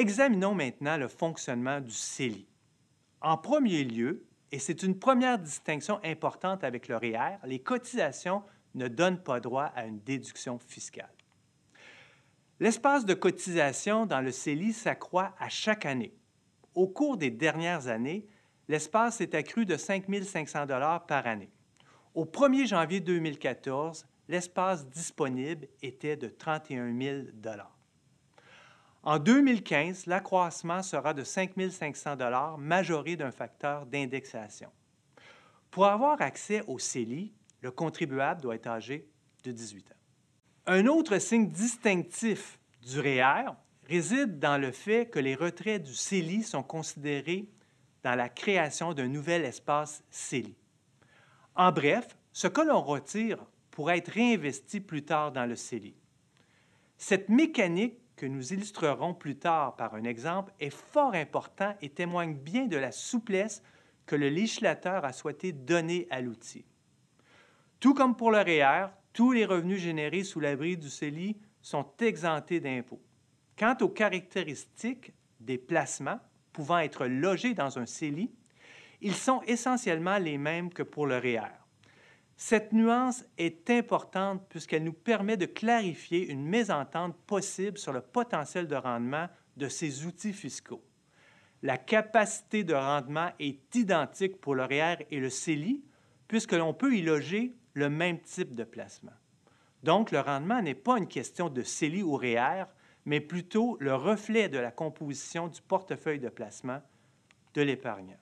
Examinons maintenant le fonctionnement du CELI. En premier lieu, et c'est une première distinction importante avec le REER, les cotisations ne donnent pas droit à une déduction fiscale. L'espace de cotisation dans le CELI s'accroît à chaque année. Au cours des dernières années, l'espace s'est accru de 5 500 par année. Au 1er janvier 2014, l'espace disponible était de 31 000 En 2015, l'accroissement sera de 5 500 majoré d'un facteur d'indexation. Pour avoir accès au CELI, le contribuable doit être âgé de 18 ans. Un autre signe distinctif du REER réside dans le fait que les retraits du CELI sont considérés dans la création d'un nouvel espace CELI. En bref, ce que l'on retire pourra être réinvesti plus tard dans le CELI. Cette mécanique que nous illustrerons plus tard par un exemple est fort important et témoigne bien de la souplesse que le législateur a souhaité donner à l'outil. Tout comme pour le REER, tous les revenus générés sous l'abri du CELI sont exemptés d'impôts. Quant aux caractéristiques des placements pouvant être logés dans un CELI, ils sont essentiellement les mêmes que pour le REER. Cette nuance est importante puisqu'elle nous permet de clarifier une mésentente possible sur le potentiel de rendement de ces outils fiscaux. La capacité de rendement est identique pour le REER et le CELI puisque l'on peut y loger le même type de placement. Donc, le rendement n'est pas une question de CELI ou REER, mais plutôt le reflet de la composition du portefeuille de placement de l'épargnant.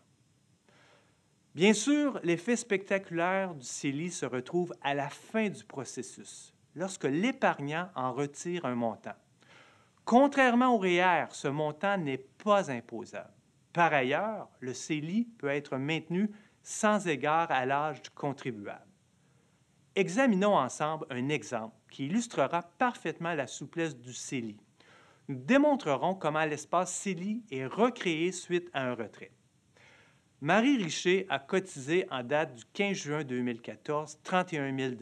Bien sûr, l'effet spectaculaire du CELI se retrouve à la fin du processus, lorsque l'épargnant en retire un montant. Contrairement au REER, ce montant n'est pas imposable. Par ailleurs, le CELI peut être maintenu sans égard à l'âge du contribuable. Examinons ensemble un exemple qui illustrera parfaitement la souplesse du CELI. Nous démontrerons comment l'espace CELI est recréé suite à un retrait. Marie Richer a cotisé en date du 15 juin 2014 31 000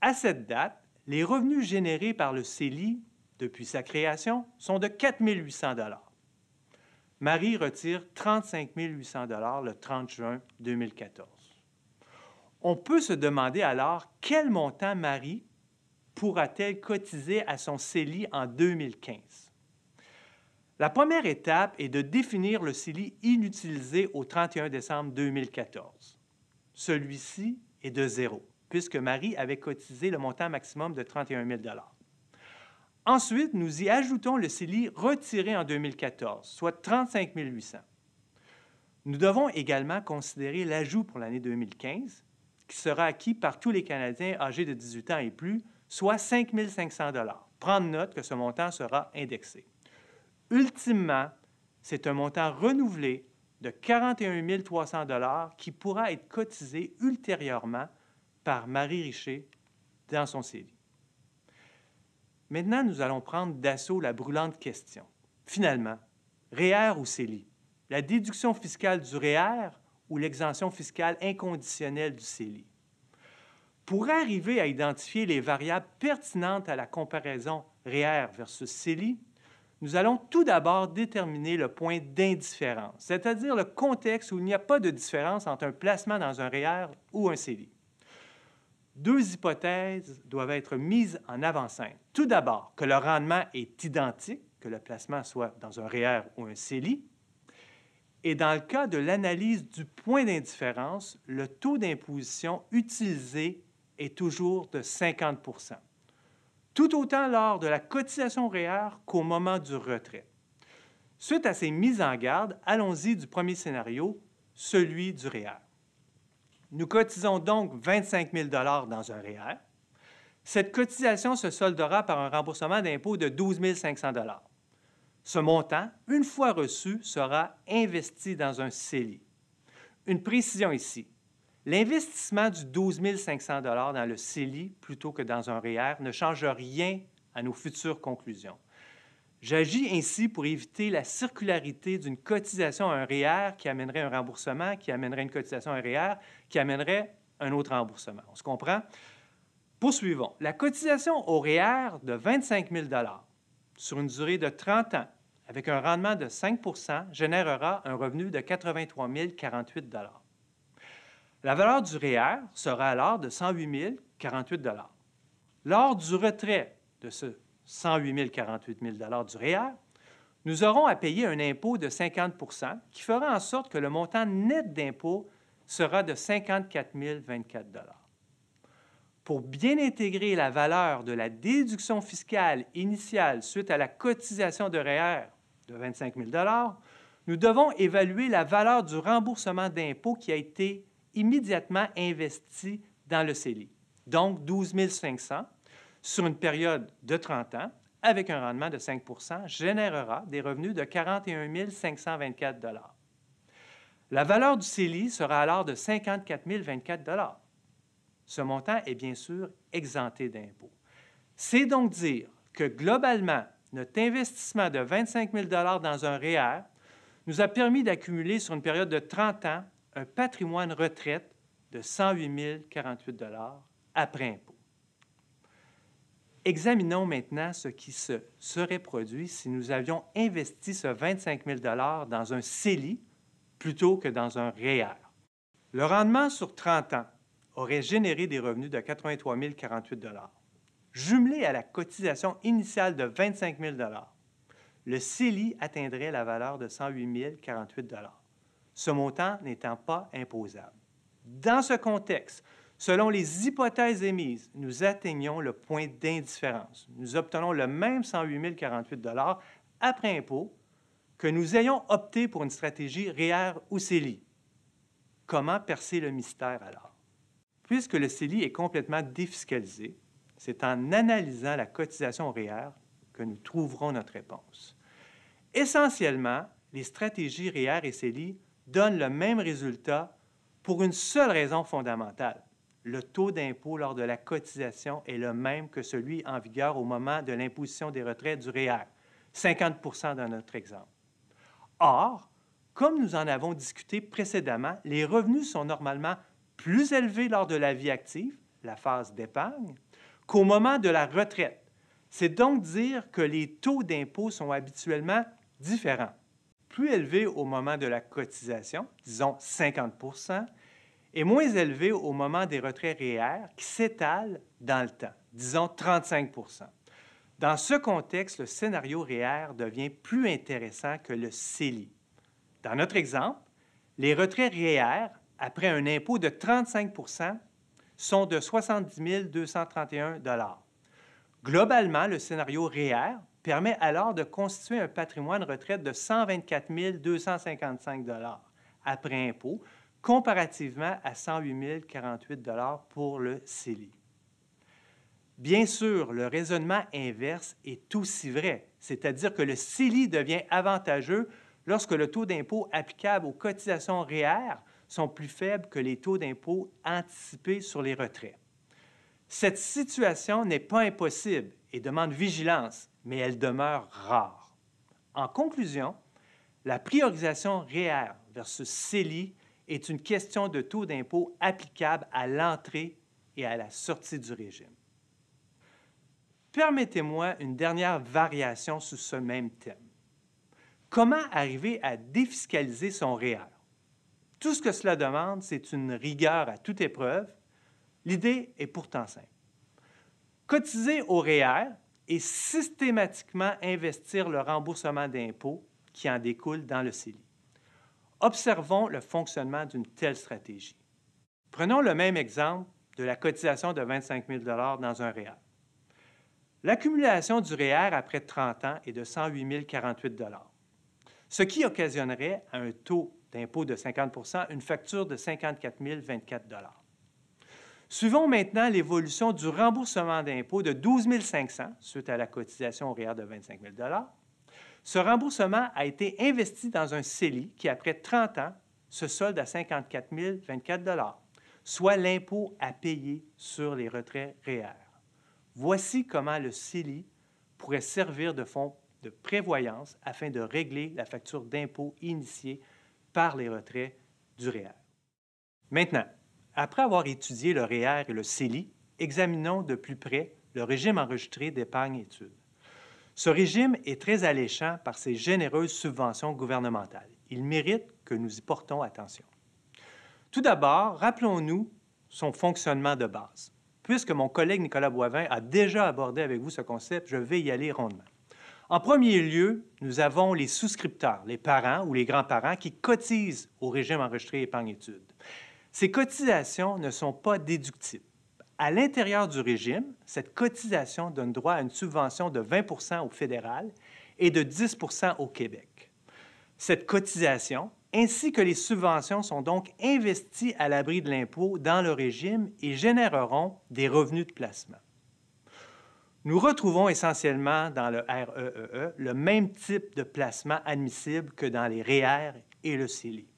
À cette date, les revenus générés par le CELI depuis sa création sont de 4 800 Marie retire 35 800 le 30 juin 2014. On peut se demander alors quel montant Marie pourra-t-elle cotiser à son CELI en 2015? La première étape est de définir le CELI inutilisé au 31 décembre 2014. Celui-ci est de zéro, puisque Marie avait cotisé le montant maximum de 31 000 Ensuite, nous y ajoutons le CELI retiré en 2014, soit 35 800 Nous devons également considérer l'ajout pour l'année 2015, qui sera acquis par tous les Canadiens âgés de 18 ans et plus, soit 5 500 Prendre note que ce montant sera indexé. Ultimement, c'est un montant renouvelé de 41 300 qui pourra être cotisé ultérieurement par Marie Richer dans son CELI. Maintenant, nous allons prendre d'assaut la brûlante question. Finalement, REER ou CELI? La déduction fiscale du REER ou l'exemption fiscale inconditionnelle du CELI? Pour arriver à identifier les variables pertinentes à la comparaison REER versus CELI, nous allons tout d'abord déterminer le point d'indifférence, c'est-à-dire le contexte où il n'y a pas de différence entre un placement dans un REER ou un CELI. Deux hypothèses doivent être mises en avant-scène. Tout d'abord, que le rendement est identique, que le placement soit dans un REER ou un CELI. Et dans le cas de l'analyse du point d'indifférence, le taux d'imposition utilisé est toujours de 50 tout autant lors de la cotisation REER qu'au moment du retrait. Suite à ces mises en garde, allons-y du premier scénario, celui du REER. Nous cotisons donc 25 000 dans un REER. Cette cotisation se soldera par un remboursement d'impôt de 12 500 Ce montant, une fois reçu, sera investi dans un CELI. Une précision ici. L'investissement du 12 500 dans le CELI plutôt que dans un REER ne change rien à nos futures conclusions. J'agis ainsi pour éviter la circularité d'une cotisation à un REER qui amènerait un remboursement, qui amènerait une cotisation à un REER, qui amènerait un autre remboursement. On se comprend? Poursuivons. La cotisation au REER de 25 000 sur une durée de 30 ans avec un rendement de 5% générera un revenu de 83 048 La valeur du REER sera alors de 108 048 Lors du retrait de ce 108 048 000 du REER, nous aurons à payer un impôt de 50% qui fera en sorte que le montant net d'impôt sera de 54 024 Pour bien intégrer la valeur de la déduction fiscale initiale suite à la cotisation de REER de 25 000 nous devons évaluer la valeur du remboursement d'impôt qui a été immédiatement investi dans le CELI, donc 12 500 sur une période de 30 ans, avec un rendement de 5% générera des revenus de 41 524 La valeur du CELI sera alors de 54 024 Ce montant est bien sûr exempté d'impôt. C'est donc dire que globalement, notre investissement de 25 000 dans un REER nous a permis d'accumuler sur une période de 30 ans un patrimoine retraite de 108 048 après impôt. Examinons maintenant ce qui se serait produit si nous avions investi ce 25 000 dans un CELI plutôt que dans un REER. Le rendement sur 30 ans aurait généré des revenus de 83 048 Jumelé à la cotisation initiale de 25 000 le CELI atteindrait la valeur de 108 048 ce montant n'étant pas imposable. Dans ce contexte, Selon les hypothèses émises, nous atteignons le point d'indifférence. Nous obtenons le même 108 048 après impôt que nous ayons opté pour une stratégie REER ou CELI. Comment percer le mystère alors? Puisque le CELI est complètement défiscalisé, c'est en analysant la cotisation REER que nous trouverons notre réponse. Essentiellement, les stratégies REER et CELI donnent le même résultat pour une seule raison fondamentale le taux d'impôt lors de la cotisation est le même que celui en vigueur au moment de l'imposition des retraites du REER, 50% dans notre exemple. Or, comme nous en avons discuté précédemment, les revenus sont normalement plus élevés lors de la vie active, la phase d'épargne, qu'au moment de la retraite. C'est donc dire que les taux d'impôt sont habituellement différents. Plus élevés au moment de la cotisation, disons 50 est moins élevé au moment des retraits réels qui s'étalent dans le temps, disons 35% Dans ce contexte, le scénario REER devient plus intéressant que le CELI. Dans notre exemple, les retraits REER, après un impôt de 35% sont de 70 231 Globalement, le scénario REER permet alors de constituer un patrimoine retraite de 124 255 après impôt, comparativement à 108 048 pour le CELI. Bien sûr, le raisonnement inverse est aussi vrai, c'est-à-dire que le CELI devient avantageux lorsque le taux d'impôt applicable aux cotisations réelles sont plus faibles que les taux d'impôt anticipés sur les retraits. Cette situation n'est pas impossible et demande vigilance, mais elle demeure rare. En conclusion, la priorisation réelle versus CELI est une question de taux d'impôt applicable à l'entrée et à la sortie du régime. Permettez-moi une dernière variation sur ce même thème. Comment arriver à défiscaliser son REER? Tout ce que cela demande, c'est une rigueur à toute épreuve. L'idée est pourtant simple. Cotiser au REER et systématiquement investir le remboursement d'impôts qui en découle dans le CELI. Observons le fonctionnement d'une telle stratégie. Prenons le même exemple de la cotisation de 25 000 dans un REER. L'accumulation du REER après 30 ans est de 108 048 ce qui occasionnerait à un taux d'impôt de 50% une facture de 54 024 Suivons maintenant l'évolution du remboursement d'impôt de 12 500 suite à la cotisation REER de 25 000 ce remboursement a été investi dans un CELI qui, après 30 ans, se solde à 54 024 soit l'impôt à payer sur les retraits réels. Voici comment le CELI pourrait servir de fonds de prévoyance afin de régler la facture d'impôt initiée par les retraits du REER. Maintenant, après avoir étudié le REER et le CELI, examinons de plus près le régime enregistré d'épargne-études. Ce régime est très alléchant par ses généreuses subventions gouvernementales. Il mérite que nous y portons attention. Tout d'abord, rappelons-nous son fonctionnement de base. Puisque mon collègue Nicolas Boivin a déjà abordé avec vous ce concept, je vais y aller rondement. En premier lieu, nous avons les souscripteurs, les parents ou les grands-parents qui cotisent au régime enregistré épargne-études. Ces cotisations ne sont pas déductibles. À l'intérieur du régime, cette cotisation donne droit à une subvention de 20% au fédéral et de 10% au Québec. Cette cotisation, ainsi que les subventions, sont donc investies à l'abri de l'impôt dans le régime et généreront des revenus de placement. Nous retrouvons essentiellement dans le REEE e e le même type de placement admissible que dans les REER e et le CELI.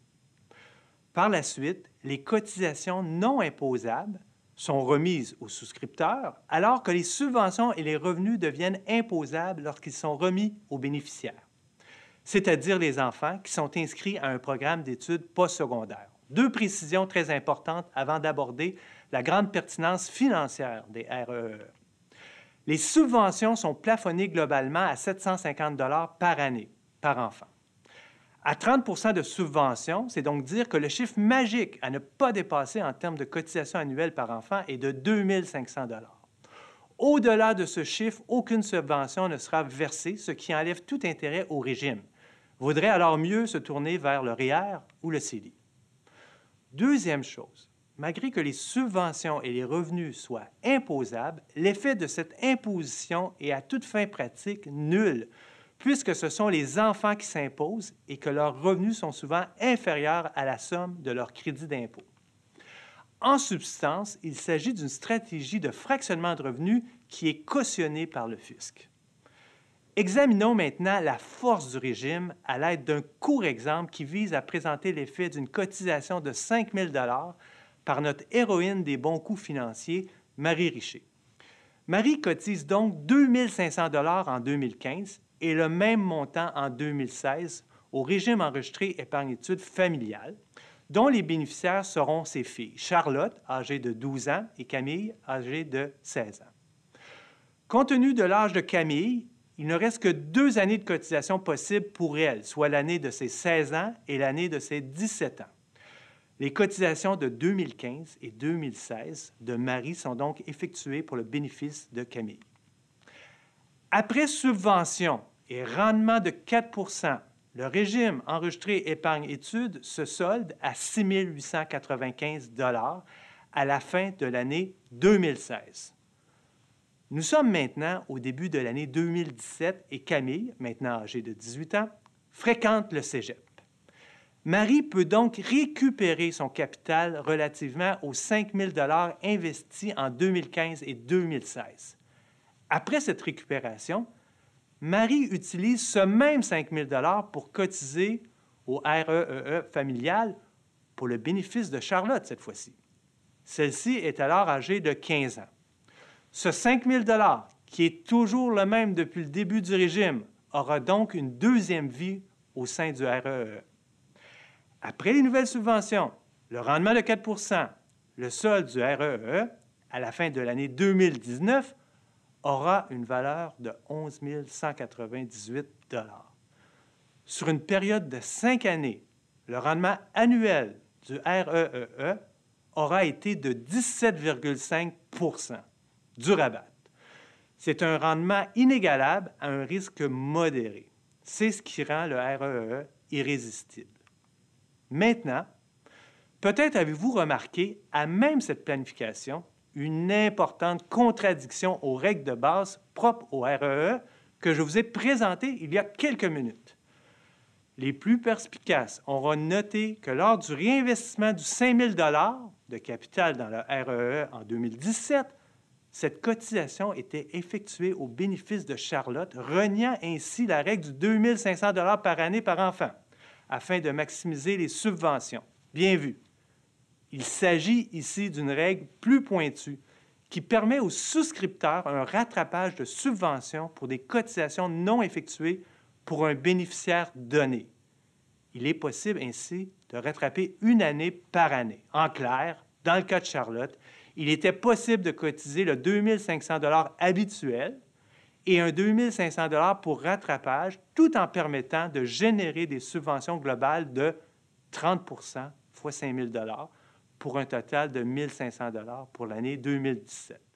Par la suite, les cotisations non imposables sont remises aux souscripteurs, alors que les subventions et les revenus deviennent imposables lorsqu'ils sont remis aux bénéficiaires, c'est-à-dire les enfants qui sont inscrits à un programme d'études postsecondaires. Deux précisions très importantes avant d'aborder la grande pertinence financière des REE. E. Les subventions sont plafonnées globalement à 750 par année, par enfant à 30% de subvention, c'est donc dire que le chiffre magique à ne pas dépasser en termes de cotisation annuelle par enfant est de 2 500 Au-delà de ce chiffre, aucune subvention ne sera versée, ce qui enlève tout intérêt au régime. Vaudrait alors mieux se tourner vers le REER ou le CELI. Deuxième chose, malgré que les subventions et les revenus soient imposables, l'effet de cette imposition est à toute fin pratique nul, puisque ce sont les enfants qui s'imposent et que leurs revenus sont souvent inférieurs à la somme de leur crédit d'impôt. En substance, il s'agit d'une stratégie de fractionnement de revenus qui est cautionnée par le fisc. Examinons maintenant la force du régime à l'aide d'un court exemple qui vise à présenter l'effet d'une cotisation de 5 000 par notre héroïne des bons coups financiers, Marie Richer. Marie cotise donc 2 500 en 2015 et le même montant en 2016 au régime enregistré épargne-études familiale, dont les bénéficiaires seront ses filles, Charlotte, âgée de 12 ans, et Camille, âgée de 16 ans. Compte tenu de l'âge de Camille, il ne reste que deux années de cotisation possibles pour elle, soit l'année de ses 16 ans et l'année de ses 17 ans. Les cotisations de 2015 et 2016 de Marie sont donc effectuées pour le bénéfice de Camille. Après subvention et rendement de 4% le régime enregistré épargne-études se solde à 6 895 à la fin de l'année 2016. Nous sommes maintenant au début de l'année 2017 et Camille, maintenant âgée de 18 ans, fréquente le cégep. Marie peut donc récupérer son capital relativement aux 5 000 investis en 2015 et 2016. Après cette récupération, Marie utilise ce même 5 000 pour cotiser au REEE e familial pour le bénéfice de Charlotte cette fois-ci. Celle-ci est alors âgée de 15 ans. Ce 5 000 qui est toujours le même depuis le début du régime, aura donc une deuxième vie au sein du REE. E. Après les nouvelles subventions, le rendement de 4% le solde du REE e, à la fin de l'année 2019 aura une valeur de 11 198 Sur une période de cinq années, le rendement annuel du REEE e aura été de 17,5% du rabat. C'est un rendement inégalable à un risque modéré. C'est ce qui rend le REE e irrésistible. Maintenant, peut-être avez-vous remarqué, à même cette planification, une importante contradiction aux règles de base propres au REE e que je vous ai présentées il y a quelques minutes. Les plus perspicaces auront noté que lors du réinvestissement du 5 000 de capital dans le REE e en 2017, cette cotisation était effectuée au bénéfice de Charlotte, reniant ainsi la règle du 2 500 par année par enfant, afin de maximiser les subventions. Bien vu. Il s'agit ici d'une règle plus pointue qui permet aux souscripteurs un rattrapage de subventions pour des cotisations non effectuées pour un bénéficiaire donné. Il est possible ainsi de rattraper une année par année. En clair, dans le cas de Charlotte, il était possible de cotiser le 2500 habituel et un 2500 pour rattrapage, tout en permettant de générer des subventions globales de 30% fois 5 000 pour un total de 1 500 pour l'année 2017.